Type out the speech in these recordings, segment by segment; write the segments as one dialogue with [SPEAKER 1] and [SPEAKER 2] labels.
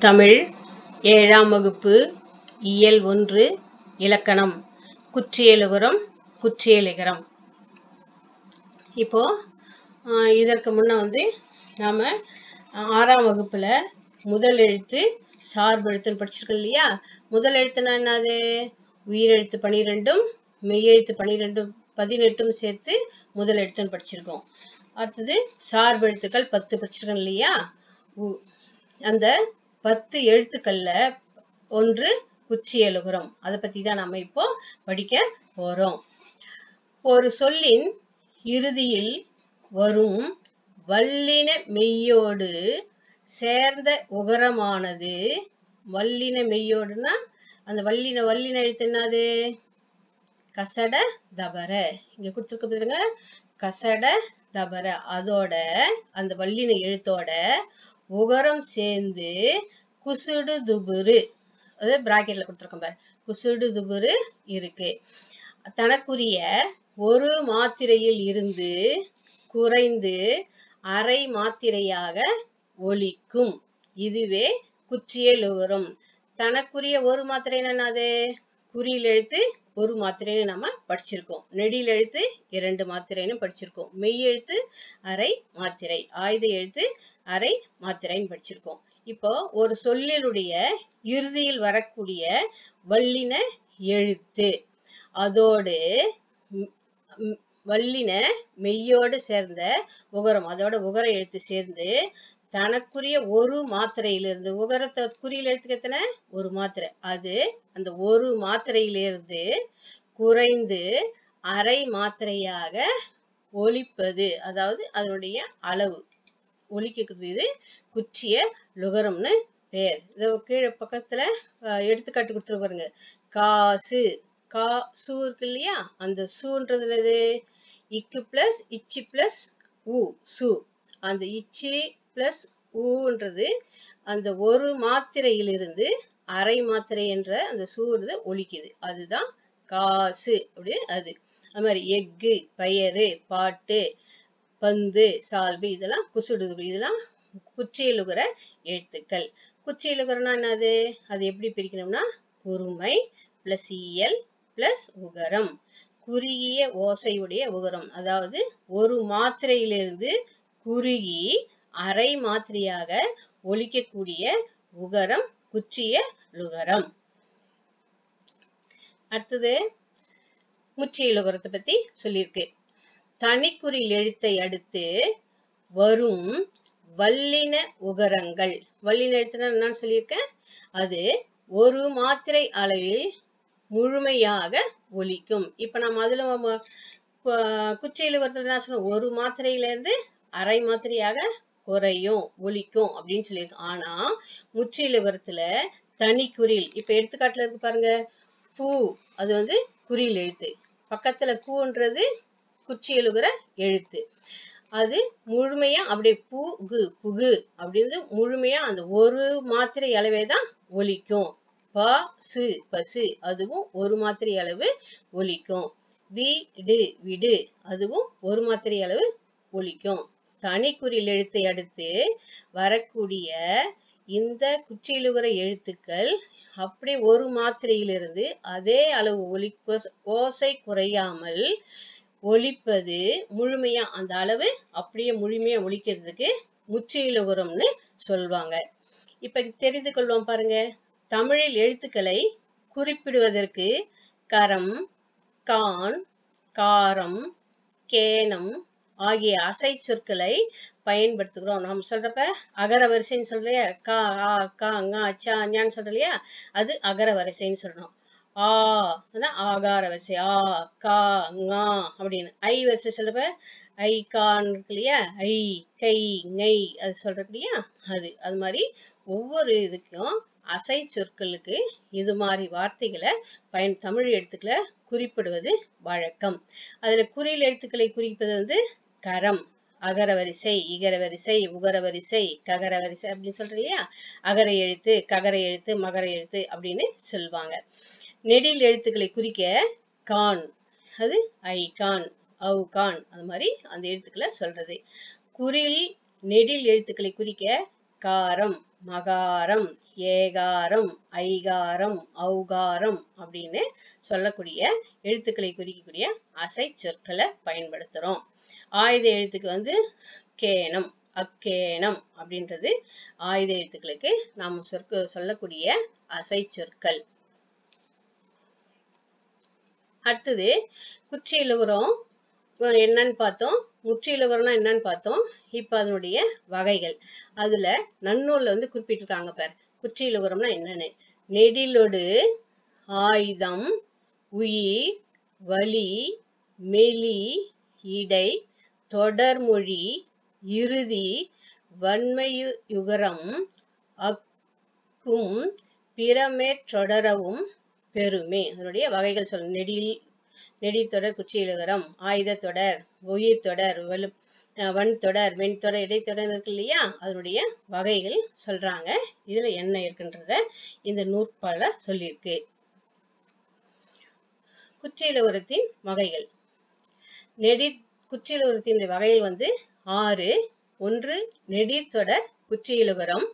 [SPEAKER 1] தமிழ் ஏழாம் வகுப்பு இயல் ஒன்று இலக்கணம். குற்றியலுகரம் குற்றியலிகரம் இப்போ ஆஹ் இதற்கு முன்ன வந்து நாம ஆறாம் வகுப்புல முதல் எழுத்து சார்பெழுத்துன்னு படிச்சிருக்கோம் இல்லையா? முதல் எழுத்துனா என்னது? உயிரெழுத்து பனிரெண்டும் மெய்யெழுத்து பனிரெண்டும் பதினெட்டும் சேர்த்து முதல் எழுத்துன்னு படிச்சிருக்கோம். அடுத்தது சார்பெழுத்துக்கள் பத்து படிச்சிருக்கோம் இல்லையா? உ- அந்த பத்து எழுத்துக்கள்ல ஒன்று குற்றியலுகரம் அதை பத்தி தான் நம்ம இப்போ படிக்க போறோம். ஒரு சொல்லின் இறுதியில் வரும் வல்லின மெய்யோடு சேர்ந்த உகரமானது. வல்லின மெய்யோடுனா அந்த வல்லின வல்லின எழுத்து என்னது? கசட தபர. இங்க கொடுத்துருக்க பாருங்க கசட தபர. அதோட அந்த வல்லின எழுத்தோட உகரம் சேர்ந்து குசுடு துபுரு. அது பிராக்கெட்ல கொடுத்துருக்கோம் பாரு. குசுடு துபுரு இருக்கு. தனக்குரிய ஒரு மாத்திரையில் இருந்து குறைந்து அரை மாத்திரையாக ஒலிக்கும். இதுவே குற்றியல் உகரம். தனக்குரிய ஒரு மாத்திரை என்னது குறியில் எழுத்து ஒரு மாத்திரைன்னு நம்ம படிச்சிருக்கோம். நெடில் எழுத்து இரண்டு மாத்திரைன்னு படிச்சிருக்கோம். மெய் எழுத்து அரை மாத்திரை ஆயுத எழுத்து அரை மாத்திரைன்னு படிச்சிருக்கோம். இப்போ ஒரு சொல்லினுடைய இறுதியில் வரக்கூடிய வல்லின எழுத்து அதோடு வல்லின மெய்யோடு சேர்ந்த உகரம் அதோட உகர எழுத்து சேர்ந்து தனக்குரிய ஒரு மாத்திரையிலிருந்து உகரத்தை குறியில் எடுத்துக்கத்தன ஒரு மாத்திரை. அது அந்த ஒரு மாத்திரையிலிருந்து குறைந்து அரை மாத்திரையாக ஒலிப்பது அதாவது அதனுடைய அளவு. ஒலிக்கக்கூடியது குற்றிய லுகரம்னு பேர். இது கீழே பக்கத்துல எடுத்துக்காட்டு கொடுத்துரு பாருங்க. காசு கா சு இருக்கு இல்லையா? அந்த சூன்றது என்னது இக்கு பிளஸ் இச்சி பிளஸ் உ சு. அந்த இச்சி பிளஸ் ஊன்றது அந்த ஒரு மாத்திரையிலிருந்து அரை மாத்திரை என்ற அந்த சூறது ஒழிக்குது அதுதான் காசு அப்படி அது. அது மாதிரி எஃகு பயறு பாட்டு பந்து சால்பு இதெல்லாம் குசுடுது. இதெல்லாம் குச்சியலுகிற எழுத்துக்கள். குச்சியலுகிறனா என்னது? அது எப்படி பிரிக்கணும்னா குறுமை பிளஸ் இயல் பிளஸ் உகரம். குறுகிய ஓசையுடைய உகரம். அதாவது ஒரு மாத்திரையிலிருந்து குறுகி அரை மாத்திரையாக ஒலிக்கக்கூடிய உகரம் குற்றிய லுகரம். அடுத்தது முற்றிய லுகரத்தை பத்தி சொல்லியிருக்கு. தனிக்குறில் எழுத்தை அடுத்து வரும் வல்லின உகரங்கள். வல்லின எழுத்துனா என்னன்னு சொல்லியிருக்கேன் அது ஒரு மாத்திரை அளவில் முழுமையாக ஒலிக்கும். இப்ப நம்ம அதுல குச்சியில் ஒருத்தர் என்ன சொன்னோம்? ஒரு மாத்திரையிலேருந்து அரை மாத்திரையாக குறையும் ஒலிக்கும் அப்படின்னு சொல்லியிருக்கு. ஆனா முற்றில தனி குறில் இப்ப எடுத்துக்காட்டுல இருக்கு பாருங்க. பூ அது வந்து குறியில் எழுத்து. பக்கத்துல கூன்றது குச்சி எழுகிற எழுத்து. அது முழுமையா அப்படியே புகு புகு அப்படின்னு முழுமையா அந்த ஒரு மாத்திரை அளவே தான் ஒலிக்கும். ப சு பசு அதுவும் ஒரு மாத்திரை அளவு ஒலிக்கும். வீடு விடு அதுவும் ஒரு மாத்திரை அளவு ஒலிக்கும். தனிக்குறில் எழுத்தை அடுத்து வரக்கூடிய இந்த குற்றியலுகிற எழுத்துக்கள் அப்படி ஒரு மாத்திரையிலிருந்து அதே அளவு ஒலி ஓசை குறையாமல் ஒலிப்பது முழுமையா அந்த அளவு அப்படியே முழுமையா ஒலிக்கிறதுக்கு முற்றியலுகரம்னு சொல்வாங்க. இப்ப தெரிந்து கொள்வோம் பாருங்க. தமிழில் எழுத்துக்களை குறிப்பிடுவதற்கு கரம் கான் காரம் கேனம் ஆகிய அசை சொற்களை பயன்படுத்துகிறோம். நம்ம சொல்றப்ப அகர வரிசைன்னு சொல்றையா கா ஆ கா அங்கா அச்சா அஞ்சான்னு சொல்ற இல்லையா? அது அகர வரிசைன்னு சொல்லணும் ஆ அதான்? ஆகார வரிசை. ஆ கா ங்கா அப்படின்னு. ஐ வரிசை சொல்றப்ப ஐ கான் இருக்கு இல்லையா? ஐ கை ngை அது சொல்றது இல்லையா? அது. அது மாதிரி ஒவ்வொரு இதுக்கும் அசை சொற்களுக்கு இது மாதிரி வார்த்தைகளை பயன் தமிழ் எழுத்துக்களை குறிப்பிடுவது வழக்கம். அதுல குறியில் எழுத்துக்களை குறிப்பது வந்து கரம் அகர வரிசை இகர வரிசை உகர வரிசை ககர வரிசை அப்படின்னு சொல்றோம் இல்லையா அகர எழுத்து ககர எழுத்து மகர எழுத்து அப்படின்னு சொல்லுவாங்க. நெடில் எழுத்துக்களை குறிக்க கான் அது ஐ கான் அவு கான் அது மாதிரி அந்த எழுத்துக்களை சொல்றது. குறில் நெடில் எழுத்துக்களை குறிக்க காரம் மகாரம் ஏகாரம் ஐகாரம் ஔகாரம் அப்படின்னு சொல்லக்கூடிய எழுத்துக்களை குறிக்கக்கூடிய அசை சொற்களை பயன்படுத்துகிறோம் ஆயுத எழுத்துக்கு வந்து கேனம் அக்கேனம் அப்படின்றது ஆயுத எழுத்துக்களுக்கு நாம் சொற்க சொல்லக்கூடிய அசை சொற்கள். அடுத்தது குற்றியலுகரம் என்னன்னு பார்த்தோம். முற்றியலுகரம்னா என்னன்னு பார்த்தோம். இப்போ அதனுடைய வகைகள். அதுல நன்னூல்ல வந்து குறிப்பிட்டிருக்காங்க பார். குற்றியலுகரம்னா என்னன்னு. நெடிலொடு ஆயுதம் உயிர் வலி மெலி இடை தொடர்மொழி இறுதி வன்மையுகரம் அக்கும் பிறமேற்றொடரவும் பெருமே அதனுடைய வகைகள் சொல்ல நெடில் நெடித்தொடர் குற்றியலுகரம் தொடர் உயிர் தொடர் வலு வன் தொடர் வெண் தொடர் இடைத்தொடர் இருக்கு இல்லையா? அதனுடைய வகைகள் சொல்றாங்க. இதுல என்ன இருக்குன்றத இந்த நூற்பால சொல்லியிருக்கு. குற்றியலுகரத்தின் வகைகள். நெடிர் குற்றியலுகரத்தின் வகைகள் வந்து ஆறு. ஒன்று நெடிர்த்தொடர் குற்றியலுகரம்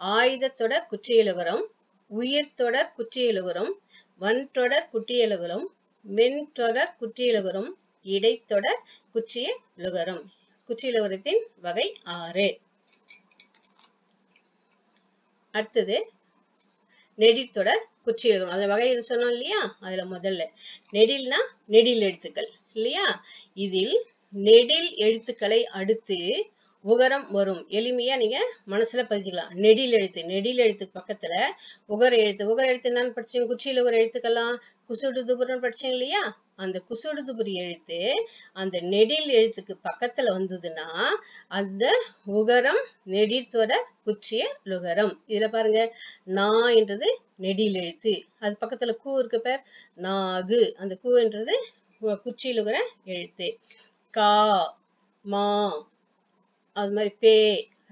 [SPEAKER 1] ஆயுதத்தொடர் குற்றியலுகரம் உயிர்த்தொடர் குற்றியலுகரம் வன்தொடர் குற்றியலுகரம் மென்தொடர் குற்றியலுகரும் இடைத்தொடர் குற்றியலுகரம். குற்றியலுகரத்தின் வகை ஆறு. அடுத்தது நெடித்தொடர் குற்றியலுகரம். அதுல வகை சொன்னோம் இல்லையா? அதுல முதல்ல. நெடில்னா நெடில் எழுத்துக்கள் இல்லையா? இதில் நெடில் எழுத்துக்களை அடுத்து உகரம் வரும். எளிமையா நீங்க மனசுல பதிச்சுக்கலாம். நெடில் எழுத்து. நெடில் எழுத்து பக்கத்துல உகர எழுத்து. உகர எழுத்து என்னன்னு படிச்சீங்க குச்சியில் உகர எழுத்துக்கெல்லாம் குசுடுதுபுரம் துபுரன்னு இல்லையா? அந்த குசுடுதுபுரி எழுத்து அந்த நெடில் எழுத்துக்கு பக்கத்துல வந்ததுன்னா அந்த உகரம் நெடித்தொட குச்சிய லுகரம். இதுல பாருங்க நா என்றது நெடில் எழுத்து. அது பக்கத்துல கூ இருக்கு பேர். நாகு அந்த கூன்றது குச்சியிலுகிற எழுத்து. கா மா அது மாதிரி பே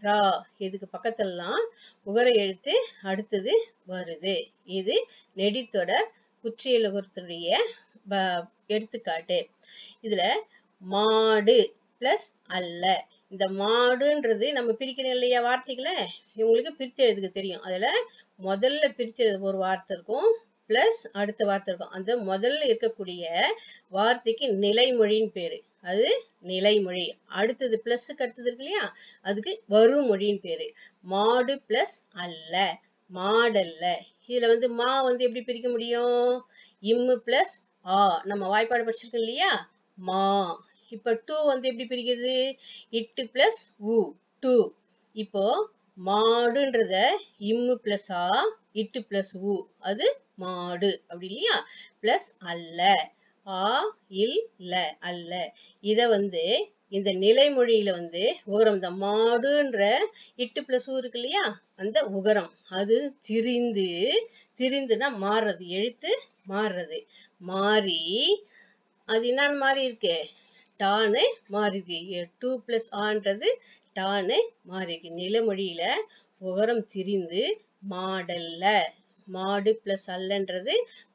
[SPEAKER 1] ரா இதுக்கு பக்கத்துலலாம் உகர எழுத்து அடுத்தது வருது. இது நெடித்தொட குற்றியலுகரத்துடைய எடுத்துக்காட்டு. இதுல மாடு பிளஸ் அல்ல. இந்த மாடுன்றது நம்ம பிரிக்கிறோம் இல்லையா வார்த்தைகளை? இவங்களுக்கு பிரித்து தெரியும். அதுல முதல்ல பிரித்து ஒரு வார்த்தை இருக்கும் பிளஸ் அடுத்த வார்த்தை இருக்கும். அந்த முதல்ல இருக்கக்கூடிய வார்த்தைக்கு நிலைமொழின்னு பேரு. அது நிலைமொழி. அடுத்தது பிளஸ்க்கு அடுத்தது இருக்கு இல்லையா? அதுக்கு வருமொழின்னு பேரு. மாடு பிளஸ் அல்ல. மாடல்ல. இதுல வந்து மா வந்து எப்படி பிரிக்க முடியும்? இம்மு பிளஸ் ஆ. நம்ம வாய்ப்பாடு படிச்சிருக்கோம் இல்லையா? மா. இப்ப டூ வந்து எப்படி பிரிக்கிறது? இட்டு பிளஸ் உ டூ இப்போ மாடுன்றத இம்மு பிளஸ் ஆ இட்டு பிளஸ் உ அது மாடு. அப்படி இல்லையா? பிளஸ் அல்ல. ஆ இல் அல்ல. இத வந்து இந்த நிலைமொழியில வந்து உகரம் இந்த மாடுன்ற இட்டு பிளஸ் இருக்கு இல்லையா? அந்த உகரம். அது திரிந்து திரிந்துனா மாறுறது எழுத்து மாறுறது. மாறி அது என்னன்னு மாறி இருக்கு? டானு மாறி டூ பிளஸ் ஆன்றது டானு மாறிக்கு நிலமொழியில உகரம் திரிந்து மாடல்ல மாடு பிளஸ் அல்லன்றது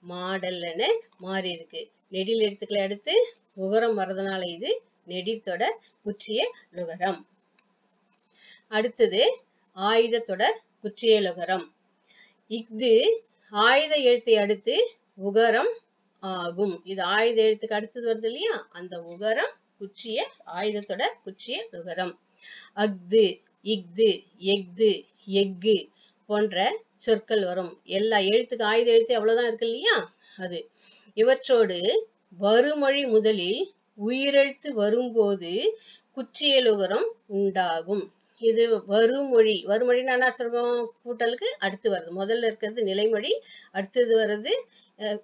[SPEAKER 1] மாடல்லன்னு மாறி இருக்கு. நெடில் எழுத்துக்களை அடுத்து உகரம் வர்றதுனால இது நெடிர்தொடர் குற்றிய லுகரம். அடுத்தது ஆயுதத்தொடர் குற்றிய லுகரம். இது ஆயுத எழுத்தை அடுத்து உகரம் ஆகும். இது ஆயுத எழுத்துக்கு அடுத்தது வருது இல்லையா? அந்த உகரம் குற்றிய தொடர் குற்றிய லுகரம். அஃது இஃது எஃது எஃகு போன்ற சொற்கள் வரும். எல்லா எழுத்துக்கு ஆயுத எழுத்து அவ்வளவுதான் இருக்கு இல்லையா? அது. இவற்றோடு வருமொழி முதலில் உயிரெழுத்து வரும்போது குற்றியலுகரம் உண்டாகும். இது வருமொழி. வருமொழின்னு என்ன சொல்றோம்? கூட்டலுக்கு அடுத்து வருது. முதல்ல இருக்கிறது நிலைமொழி அடுத்தது வர்றது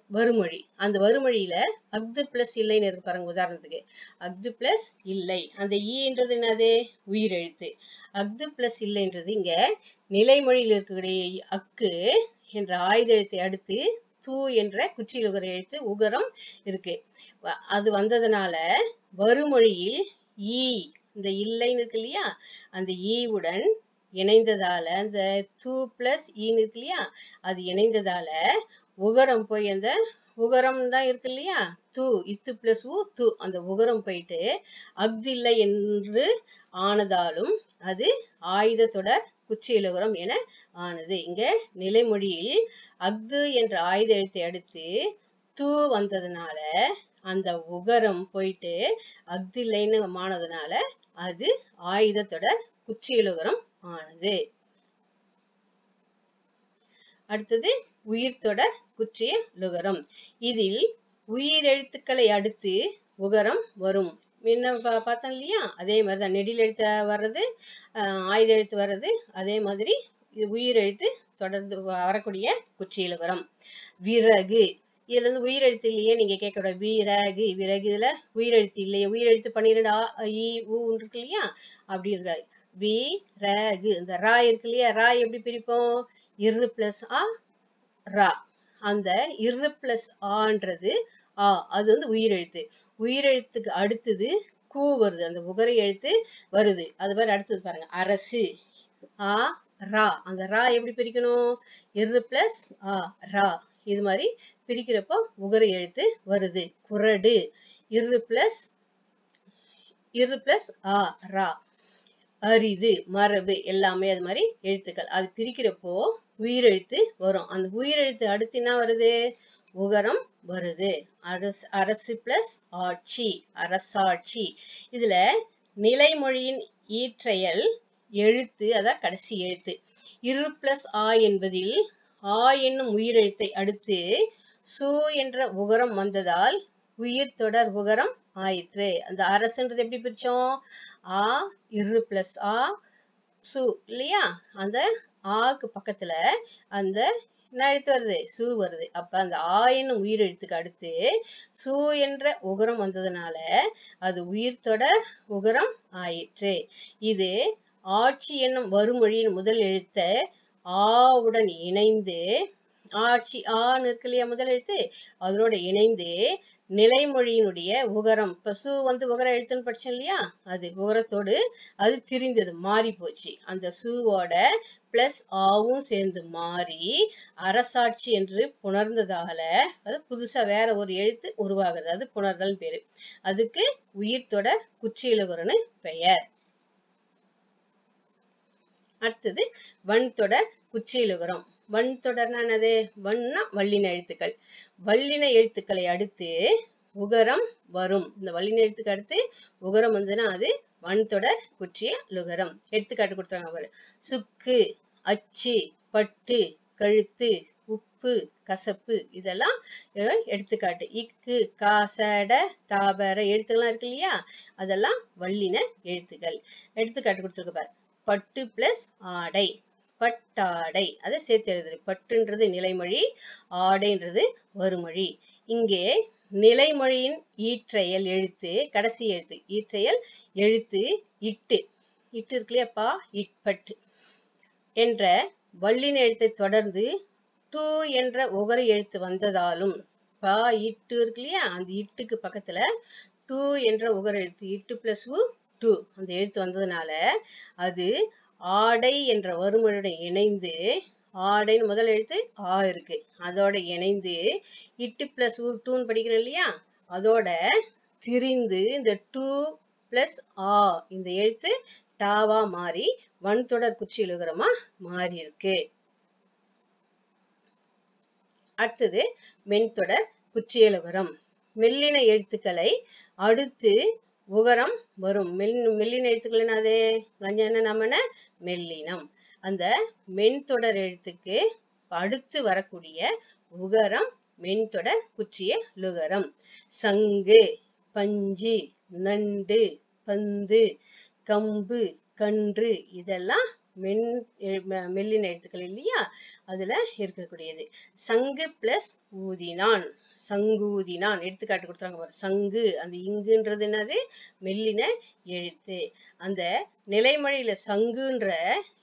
[SPEAKER 1] வருமொழி. அந்த வருமொழியில அக்து பிளஸ் இல்லைன்னு இருக்கு பாருங்க உதாரணத்துக்கு. அக்து பிளஸ் இல்லை. அந்த ஈன்றது என்னது? உயிரெழுத்து. அக்து பிளஸ் இல்லைன்றது இங்க நிலைமொழியில் இருக்கக்கூடிய அக்கு என்ற ஆயுத எழுத்தை அடுத்து தூ என்ற குற்றியலுகர எழுத்து உகரம் இருக்கு. அது வந்ததுனால வருமொழியில் ஈ இந்த இல்லைன்னு இருக்கு இல்லையா? அந்த ஈவுடன் இணைந்ததால அந்த டூ பிளஸ் ஈன்னு இருக்கு இல்லையா? அது இணைந்ததால உகரம் போய் அந்த உகரம் தான் இருக்கு இல்லையா? தூ இத்து பிளஸ் உ தூ. அந்த உகரம் போயிட்டு அக்தில்லை என்று ஆனதாலும் அது ஆயுதத்தொடர் குச்சியலுகரம் என ஆனது. இங்க நிலைமொழியில் அஃது என்ற ஆயுத எழுத்தை அடுத்து தூ வந்ததுனால அந்த உகரம் போயிட்டு அஃதில்லைன்னு ஆனதுனால அது ஆயுதத்தோட குச்சியலுகரம் ஆனது. அடுத்தது உயிர்த்தொடர் குற்றிய லுகரம் இதில் உயிர் எழுத்துக்களை அடுத்து உகரம் வரும். என்ன பா- பார்த்தோம் இல்லையா? அதே மாதிரி தான் நெடில் எழுத்து வர்றது ஆயுத எழுத்து வர்றது அதே மாதிரி உயிர் எழுத்து தொடர்ந்து வரக்கூடிய வரக்கூடிய குற்றியலுகரம் விறகு. இதுல இருந்து உயிரெழுத்து இல்லையே நீங்க கேட்கக்கூடாது வீரகு விறகு இதுல உயிரெழுத்து இல்லையே. உயிரெழுத்து பன்னிரெண்டு ஆ இ ஊ இருக்கு இல்லையா? அப்படி இருக்காது வி ரகு இந்த ரா இருக்கு இல்லையா? ரா எப்படி பிரிப்போம்? இரு பிளஸ் ஆ ரா. அந்த இரு பிளஸ் ஆன்றது ஆ அது வந்து உயிரெழுத்து. உயிரெழுத்துக்கு அடுத்தது கூ வருது. அந்த உகரை எழுத்து வருது. அது மாதிரி அடுத்தது பாருங்க. அரசு. ஆ ரா. அந்த ரா எப்படி பிரிக்கணும்? இரு பிளஸ் ஆ ரா. இது மாதிரி பிரிக்கிறப்போ உகர எழுத்து வருது. குரடு. இரு பிளஸ் இரு பிளஸ் ஆ ரா. அரிது மரபு எல்லாமே அது மாதிரி எழுத்துக்கள். அது பிரிக்கிறப்போ உயிரெழுத்து வரும். அந்த உயிரெழுத்து அடுத்து என்ன வருது? உகரம் வருது. அரசு அரசு பிளஸ் ஆட்சி அரசாட்சி. இதுல நிலைமொழியின் ஈற்றையல் எழுத்து அதான் கடைசி எழுத்து. இரு பிளஸ் ஆ என்பதில் ஆ என்னும் உயிரெழுத்தை அடுத்து சு என்ற உகரம் வந்ததால் உயிர் தொடர் உகரம் ஆயிற்று. அந்த அரசுன்றது எப்படி பிரிச்சோம்? ஆ இரு பிளஸ் ஆ சு இல்லையா? அந்த ஆக்கு பக்கத்துல அந்த என்ன எழுத்து வருது? சு வருது. அப்ப அந்த ஆ என்னும் உயிர் எழுத்துக்கு அடுத்து சு என்ற உகரம் வந்ததுனால அது உயிர் தொடர் உகரம் ஆயிற்று. இது ஆட்சி என்னும் வருமொழியின் முதல் எழுத்த ஆவுடன் இணைந்து ஆட்சி ஆன்னு இருக்கு இல்லையா முதல் எழுத்து அதனோட இணைந்து நிலைமொழியினுடைய உகரம். இப்போ சு வந்து உகர எழுத்துன்னு படிச்சோம் இல்லையா? அது உகரத்தோடு அது திரிந்தது மாறி போச்சு. அந்த சுவோட பிளஸ் ஆவும் சேர்ந்து மாறி அரசாட்சி என்று புணர்ந்ததால அது புதுசா வேற ஒரு எழுத்து உருவாகுது. அது புணர்தல் பேரு. அதுக்கு உயிர் தொடர் குச்சியலுகரன்னு பெயர். அடுத்தது வன் தொடர் குச்சியலுகரம் வன் தொடர்னா என்னது? வன்னா வல்லின எழுத்துக்கள். வல்லின எழுத்துக்களை அடுத்து உகரம் வரும். இந்த வல்லின எழுத்துக்கு அடுத்து உகரம் வந்ததுன்னா அது வன் தொடர் குற்றிய லுகரம் எடுத்துக்காட்டு கொடுத்தாங்க அவர் சுக்கு அச்சு பட்டு கழுத்து உப்பு கசப்பு இதெல்லாம் இதெல்லாம் எடுத்துக்காட்டு. இக்கு காசட தாபர எழுத்துக்கள்லாம் இருக்கு இல்லையா? அதெல்லாம் வல்லின எழுத்துக்கள். எடுத்துக்காட்டு கொடுத்துருக்கு பாரு. பட்டு பிளஸ் ஆடை. பட்டாடை. அதை சேர்த்து எழுதுது பட்டுன்றது நிலைமொழி ஆடைன்றது வருமொழி இங்கே நிலைமொழியின் ஈற்றையல் எழுத்து கடைசி எழுத்து. ஈற்றையல் எழுத்து இட்டு. இட்டு இருக்கு இல்லையாப்பா இட்பட்டு என்ற வல்லின எழுத்தை தொடர்ந்து டூ என்ற உகர எழுத்து வந்ததாலும் பா இட்டு இருக்கு இல்லையா? அந்த இட்டுக்கு பக்கத்துல டூ என்ற ஒவ்வொரு எழுத்து. இட்டு பிளஸ் உ டு அந்த எழுத்து வந்ததுனால அது ஆடை என்ற வருமொழியுடன் இணைந்து ஆடைன்னு முதல் எழுத்து ஆ இருக்கு. அதோட இணைந்து இட்டு பிளஸ் டூன்னு படிக்கிறோம் இல்லையா? அதோட திரிந்து இந்த டூ பிளஸ் ஆ இந்த எழுத்து டாவா மாறி வன் தொடர் குச்சி எழுகிறமா மாறி இருக்கு. அடுத்தது மென்தொடர் குற்றியலுகரம் மெல்லின எழுத்துக்களை அடுத்து உகரம் வரும். மெல் மெல்லின எழுத்துக்கள் என்னது என்ன? நமன மெல்லினம். அந்த மென்தொடர் எழுத்துக்கு அடுத்து வரக்கூடிய உகரம் மென்தொடர் குற்றிய லுகரம். சங்கு பஞ்சு நண்டு பந்து கம்பு கன்று இதெல்லாம் மென் மெல்லின எழுத்துக்கள் இல்லையா? அதுல இருக்கக்கூடியது. சங்கு பிளஸ் ஊதினான். சங்கூதினான் எடுத்துக்காட்டு கொடுத்துறாங்க பாரு. சங்கு அந்த இங்குன்றது என்னது? மெல்லின எழுத்து. அந்த நிலைமழையில சங்குன்ற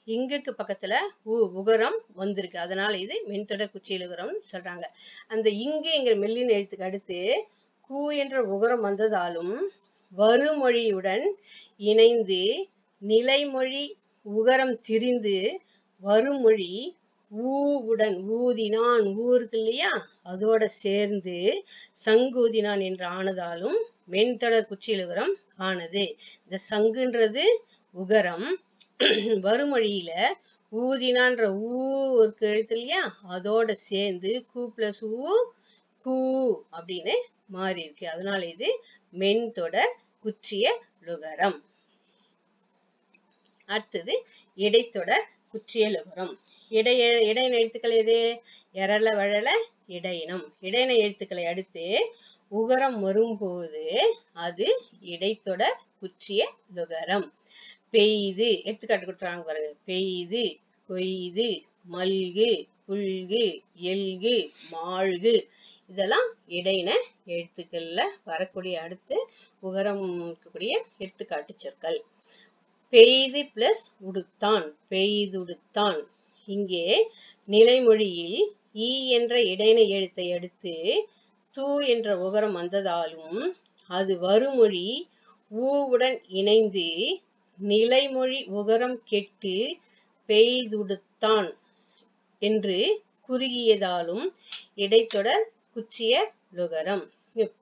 [SPEAKER 1] இங்குக்கு பக்கத்துல உ உகரம் வந்திருக்கு. அதனால இது மென்தொடர் குச்சியலுகரம்னு சொல்றாங்க. அந்த இங்கு என்கிற மெல்லின எழுத்துக்கு அடுத்து கூ என்ற உகரம் வந்ததாலும் வருமொழியுடன் இணைந்து நிலைமொழி உகரம் திரிந்து வருமொழி ஊவுடன் ஊதினான் ஊ இருக்கு இல்லையா? அதோட சேர்ந்து சங்கூதினான் என்று ஆனதாலும் மென்தொடர் குச்சியலுகரம் ஆனது. இந்த சங்குன்றது உகரம். வருமொழியில ஊதினான்ற ஊ இருக்கு எழுத்து இல்லையா? அதோட சேர்ந்து கூ பிளஸ் ஊ கூ அப்படின்னு மாறி இருக்கு. அதனால இது மென் தொடர் குற்றிய லுகரம். அடுத்தது இடைத்தொடர் குற்றியலுகரம் இடை இடையின எழுத்துக்கள் எது? எரள வழல இடையினம். இடையின எழுத்துக்களை அடுத்து உகரம் வரும்போது அது இடைத்தொடர் குற்றிய லுகரம் பெய்து எடுத்துக்காட்டு கொடுத்துறாங்க பாருங்க. பெய்து கொய்து மல்கு புல்கு எல்கு மாழ்கு இதெல்லாம் இடையின எழுத்துக்கள்ல வரக்கூடிய அடுத்து உகரம் இருக்கக்கூடிய எடுத்துக்காட்டு சொற்கள். பெய்து பிளஸ் உடுத்தான். பெய்துடுத்தான். இங்கே நிலைமொழியில் ஈ என்ற இடையின எழுத்தை அடுத்து தூ என்ற உகரம் வந்ததாலும் அது வருமொழி ஊவுடன் இணைந்து நிலைமொழி உகரம் கெட்டு பெய்துடுத்தான் என்று குறுகியதாலும் இடைத்தொடர் குற்றிய லுகரம்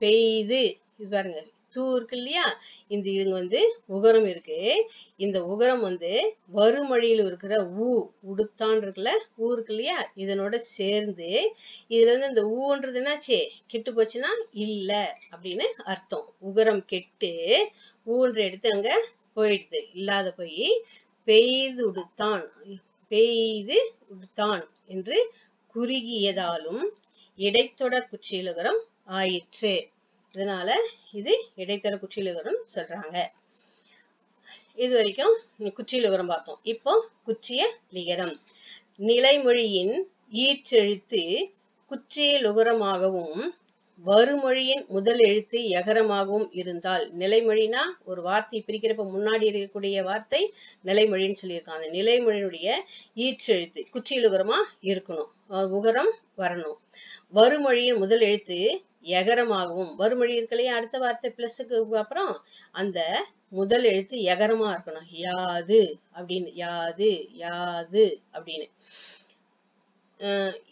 [SPEAKER 1] பெய்து இது பாருங்க தூ இருக்கு இல்லையா? இந்த இதுங்க வந்து உகரம் இருக்கு. இந்த உகரம் வந்து வறுமொழியில் இருக்கிற ஊ உடுத்தான் இருக்குல்ல? ஊ இருக்கு இல்லையா? இதனோட சேர்ந்து இதுல வந்து இந்த ஊன்றது என்னாச்சு? கெட்டு போச்சுன்னா இல்ல அப்படின்னு அர்த்தம். உகரம் கெட்டு ஊன்ற எடுத்து அங்க போயிடுது. இல்லாத போய் பெய்து உடுத்தான். பெய்து உடுத்தான் என்று குறுகியதாலும் இடைத்தொடர் குற்றியலுகரம் ஆயிற்று. இதனால இது இடைத்தொடர் குற்றியலுகரம் சொல்றாங்க. இது வரைக்கும் குற்றியலுகரம் பார்த்தோம். இப்போ குற்றிய லிகரம். நிலைமொழியின் ஈற்றெழுத்து குற்றியலுகரமாகவும் வருமொழியின் முதல் எழுத்து எகரமாகவும் இருந்தால் நிலைமொழினா ஒரு வார்த்தை பிரிக்கிறப்ப முன்னாடி இருக்கக்கூடிய வார்த்தை நிலைமொழின்னு சொல்லியிருக்காங்க. அந்த நிலைமொழியினுடைய ஈற்றெழுத்து குற்றியலுகரமா இருக்கணும். உகரம் வரணும். வருமொழியின் முதல் எழுத்து எகரமாகவும். வருமொழி இருக்கலையே அடுத்த வார்த்தை பிளஸுக்கு அப்புறம் அந்த முதல் எழுத்து எகரமா இருக்கணும். யாது அப்படின்னு. யாது யாது அப்படின்னு.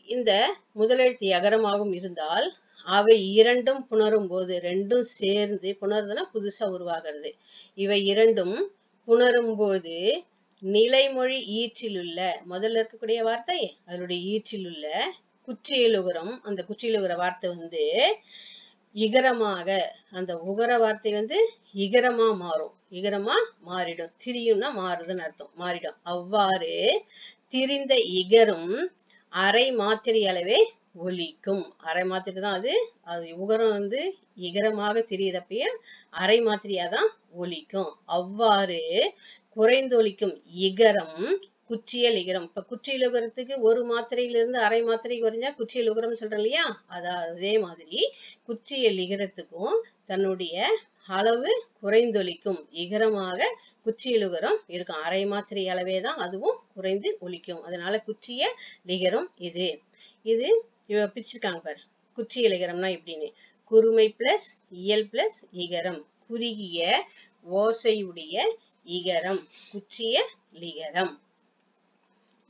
[SPEAKER 1] இந்த முதலெழுத்து எகரமாகவும் இருந்தால் அவை இரண்டும் புணரும் போது ரெண்டும் சேர்ந்து புணருதுன்னா புதுசா உருவாகிறது. இவை இரண்டும் புணரும் போது நிலைமொழி ஈற்றிலுள்ள முதல்ல இருக்கக்கூடிய வார்த்தை அதனுடைய ஈற்றிலுள்ள குற்றியலுகரம். அந்த குற்றியலுகர வார்த்தை வந்து இகரமாக அந்த உகர வார்த்தை வந்து இகரமா மாறும். இகரமா மாறிடும். திரியும்னா மாறுதுன்னு அர்த்தம். மாறிடும். அவ்வாறு திரிந்த இகரும் அரை மாத்திரை அளவே ஒலிக்கும். அரை மாத்திரை தான் அது. அது உகரம் வந்து இகரமாக திரியிறப்பைய அரை மாத்திரையா தான் ஒலிக்கும். அவ்வாறு குறைந்தொலிக்கும் இகரம் குற்றியல் உகரம் இப்ப குற்றியல் உகரத்துக்கு ஒரு மாத்திரையிலிருந்து அரை மாத்திரை குறைஞ்சா குற்றியல் உகரம் சொல்றோம் இல்லையா? அதாவது அதே மாதிரி குற்றியல் உகரத்துக்கும் தன்னுடைய அளவு குறைந்தொலிக்கும். இகரமாக குற்றியல் உகரம் இருக்கும். அரை மாத்திரை அளவே தான் அதுவும் குறைந்து ஒலிக்கும். அதனால குற்றிய லிகரம் இது. இது இவ பிரிச்சிருக்காங்க பாரு. குற்றிய லிகரம்னா இப்படின்னு குறுமை பிளஸ் இயல் பிளஸ் இகரம் குறுகிய ஓசையுடைய இகரம் குற்றிய லிகரம்.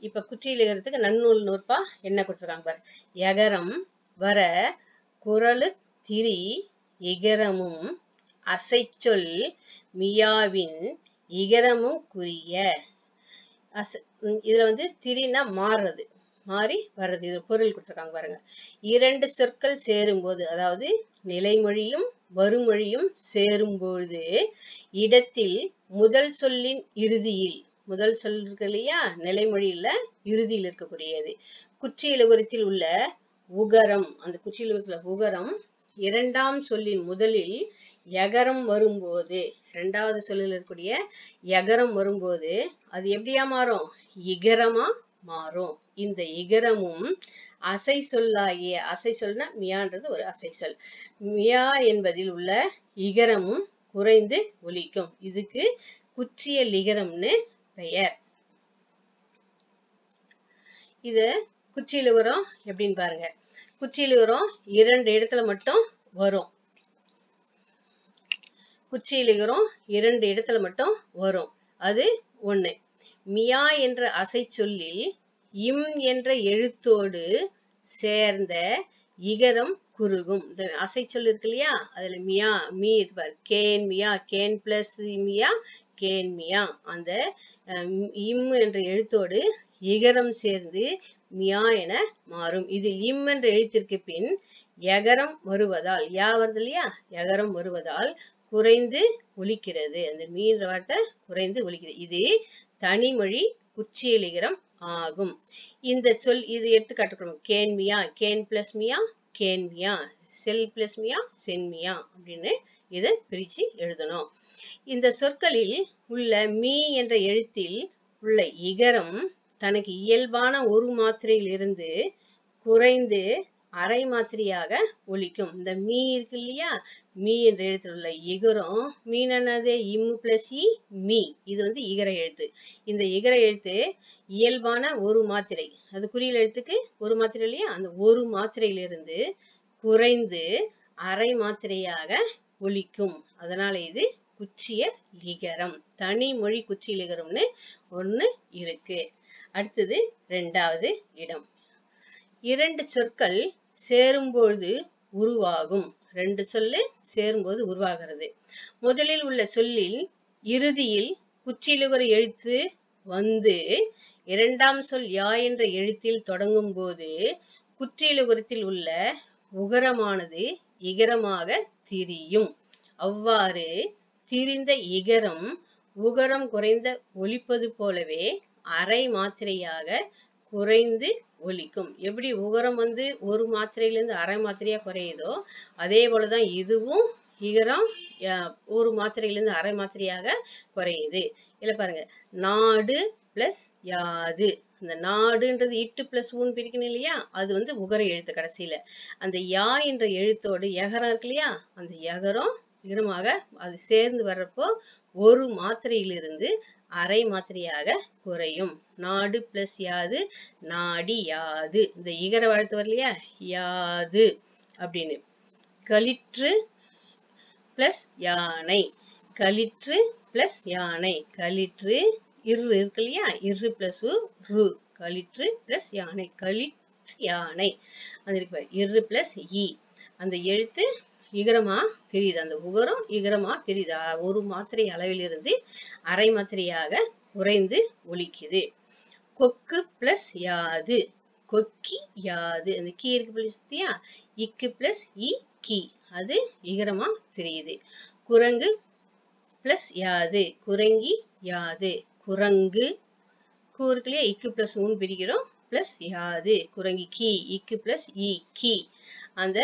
[SPEAKER 1] இப்ப குற்றியில் இருக்கிறதுக்கு நன்னூல் நூற்பா என்ன கொடுத்துருக்காங்க பாரு. எகரம் வர குரலு திரி இகரமும் அசைச்சொல் மியாவின் இகரமும் குறிய. அச இதில் இதுல வந்து திரினா மாறுறது. மாறி வர்றது. இது பொருள் கொடுத்துருக்காங்க பாருங்க. இரண்டு சொற்கள் சேரும்போது அதாவது நிலைமொழியும் வருமொழியும் சேரும்பொழுது இடத்தில் முதல் சொல்லின் இறுதியில் முதல் சொல் இருக்கு இல்லையா? நிலைமொழியில இறுதியில் இருக்கக்கூடியது. குற்றியலுகரத்தில் உள்ள உகரம் அந்த குற்றியலுகரத்துல உகரம் இரண்டாம் சொல்லின் முதலில் யகரம் வரும்போது இரண்டாவது சொல்லில் இருக்கக்கூடிய யகரம் வரும்போது அது எப்படியா மாறும்? இகரமா மாறும். இந்த இகரமும் அசை சொல்லாகிய அசை சொல்னா மியான்றது ஒரு அசை சொல். மியா என்பதில் உள்ள இகரமும் குறைந்து ஒலிக்கும். இதுக்கு குற்றிய லிகரம்னு பெயர் இது குற்றியலுகரம் எப்படின்னு பாருங்க. குற்றியலுகரம் இரண்டு இடத்துல மட்டும் வரும். குற்றியலுகரம் இரண்டு இடத்துல மட்டும் வரும். அது ஒண்ணு. மியா என்ற அசை சொல்லில் இம் என்ற எழுத்தோடு சேர்ந்த இகரம் குறுகும். இந்த அசை இருக்கு இல்லையா? அதுல மியா மீ இருப்பார் கேன் மியா கேன் பிளஸ் மியா கேன் மியா. அந்த இம் என்ற எழுத்தோடு இகரம் சேர்ந்து மியா என மாறும். இது இம் என்ற எழுத்திற்கு பின் எகரம் வருவதால் யா வருது இல்லையா? எகரம் வருவதால் குறைந்து ஒலிக்கிறது. அந்த மீன்ற வார்த்தை குறைந்து ஒலிக்கிறது. இது தனிமொழி குச்சியலிகரம் ஆகும். இந்த சொல் இது எடுத்துக்காட்டுக்கிறோம் கேன் மியா கேன் பிளஸ் மியா கேன்மியா செல் பிளஸ் மியா சென்மியா அப்படின்னு இதை பிரிச்சு எழுதணும். இந்த சொற்களில் உள்ள மீ என்ற எழுத்தில் உள்ள இகரம் தனக்கு இயல்பான ஒரு மாத்திரையிலிருந்து குறைந்து அரை மாத்திரையாக ஒலிக்கும். இந்த மீ இருக்கு இல்லையா? மீ என்ற எழுத்தில் உள்ள இகரம் மீன் என்னது? இம்மு பிளஸ் இ மீ. இது வந்து இகர எழுத்து. இந்த இகர எழுத்து இயல்பான ஒரு மாத்திரை. அது குறியல் எழுத்துக்கு ஒரு மாத்திரை இல்லையா? அந்த ஒரு மாத்திரையிலிருந்து குறைந்து அரை மாத்திரையாக ஒழிக்கும் அதனால இது குச்சிய லிகரம் தனி மொழி குச்சி லிகரம்னு ஒண்ணு இருக்கு. அடுத்தது ரெண்டாவது இடம். இரண்டு சொற்கள் சேரும்பொழுது உருவாகும். ரெண்டு சொல்லு சேரும்போது உருவாகிறது. முதலில் உள்ள சொல்லில் இறுதியில் குச்சிலுகர எழுத்து வந்து இரண்டாம் சொல் யா என்ற எழுத்தில் தொடங்கும் போது குற்றியலுகரத்தில் உள்ள உகரமானது இகரமாக திரியும். அவ்வாறு திரிந்த இகரம் உகரம் குறைந்த ஒலிப்பது போலவே அரை மாத்திரையாக குறைந்து ஒலிக்கும். எப்படி உகரம் வந்து ஒரு மாத்திரையிலேருந்து அரை மாத்திரையா குறையுதோ அதே போலதான் இதுவும் இகரம் ஒரு மாத்திரையிலேருந்து அரை மாத்திரையாக குறையுது. இல்லை பாருங்க நாடு பிளஸ் யாது. இந்த நாடுன்றது இட்டு பிளஸ் ஊன் பிரிக்கணும் இல்லையா? அது வந்து உகர எழுத்து கடைசியில. அந்த யா என்ற எழுத்தோடு எகரம் இருக்கு இல்லையா? அந்த எகரம் இகரமாக அது சேர்ந்து வர்றப்போ ஒரு மாத்திரையிலிருந்து அரை மாத்திரையாக குறையும். நாடு பிளஸ் யாது நாடி யாது. இந்த இகர வாழ்த்து வரலையா? யாது அப்படின்னு. களிற்று பிளஸ் யானை. களிற்று பிளஸ் யானை. களிற்று இரு இருக்கு இல்லையா? இரு பிளஸ் ரு. களிற்று பிளஸ் யானை. களிற்று யானை. அது இருக்கு இரு பிளஸ் இ அந்த எழுத்து இகரமா தெரியுது. அந்த உகரம் இகரமா தெரியுது. ஒரு மாத்திரை அளவிலிருந்து அரை மாத்திரையாக குறைந்து ஒலிக்குது. கொக்கு பிளஸ் யாது. கொக்கி யாது. அந்த கீ இருக்கு பத்தியா இக்கு பிளஸ் இ கி. அது இகரமா தெரியுது. குரங்கு பிளஸ் யாது. குரங்கி யாது. குரங்கு. கூ இருக்குல்லையா இக்கு பிளஸ் ஊன் பிரிக்கிறோம். பிளஸ் யாது. குரங்கி கி. இக்கு பிளஸ் இ கி. அந்த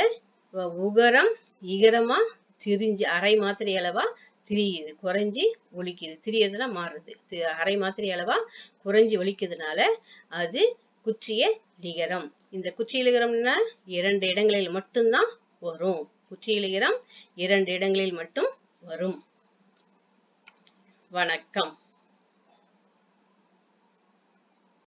[SPEAKER 1] உகரம் இகரமா திரிஞ்சு அரை மாத்திரை அளவா திரியுது குறைஞ்சி ஒழிக்குது திரியதுன்னா மாறுது அரை மாத்திரை அளவா குறைஞ்சி ஒழிக்கிறதுனால அது குச்சிய லிகரம். இந்த குற்றிய லிகரம்னா இரண்டு இடங்களில் மட்டும்தான் வரும். குற்றிய லிகரம் இரண்டு இடங்களில் மட்டும் வரும். வணக்கம்.